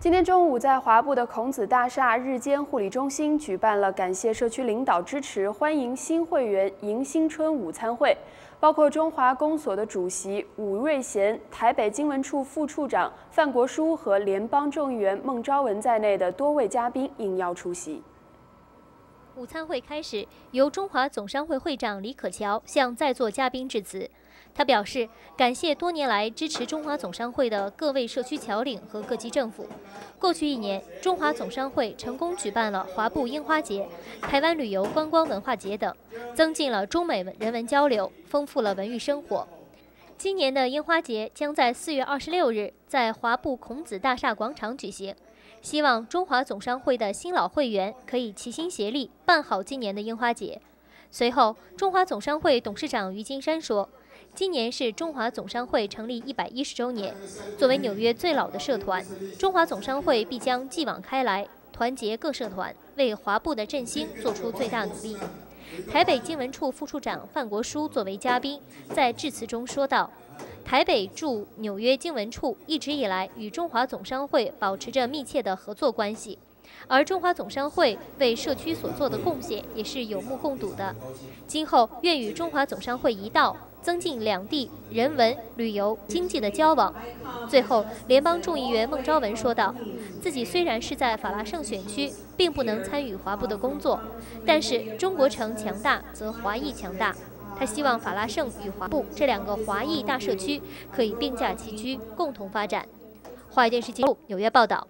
今天中午，在华埠的孔子大厦日间护理中心举办了感谢社区领导支持、欢迎新会员迎新春午餐会，包括中华公所的主席武瑞贤、台北经文处副处长范国书和联邦众议员孟昭文在内的多位嘉宾应邀出席。午餐会开始，由中华总商会会长李可乔向在座嘉宾致辞。他表示，感谢多年来支持中华总商会的各位社区侨领和各级政府。过去一年，中华总商会成功举办了华埠樱花节、台湾旅游观光文化节等，增进了中美人文交流，丰富了文娱生活。今年的樱花节将在四月二十六日在华埠孔子大厦广场举行，希望中华总商会的新老会员可以齐心协力办好今年的樱花节。随后，中华总商会董事长于金山说。今年是中华总商会成立一百一十周年，作为纽约最老的社团，中华总商会必将继往开来，团结各社团，为华埠的振兴做出最大努力。台北经文处副处长范国书作为嘉宾，在致辞中说道：“台北驻纽约经文处一直以来与中华总商会保持着密切的合作关系，而中华总商会为社区所做的贡献也是有目共睹的。今后愿与中华总商会一道。”增进两地人文、旅游、经济的交往。最后，联邦众议员孟昭文说道：“自己虽然是在法拉盛选区，并不能参与华埠的工作，但是中国城强大则华裔强大。他希望法拉盛与华埠这两个华裔大社区可以并驾齐驱，共同发展。”华语电视节目纽约报道。